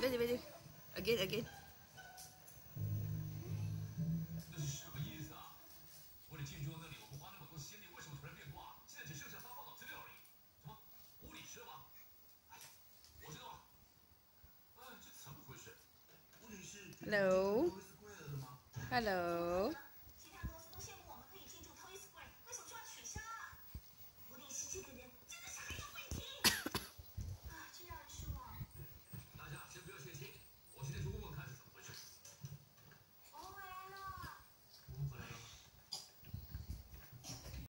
别急别急，again again。那是什么意思啊？我在金州那里，我不花那么多钱，为什么突然变卦？现在只剩下发放奖金了而已。什么？吴女士了吗？哎，我知道了。哎，这怎么回事？吴女士，hello，hello。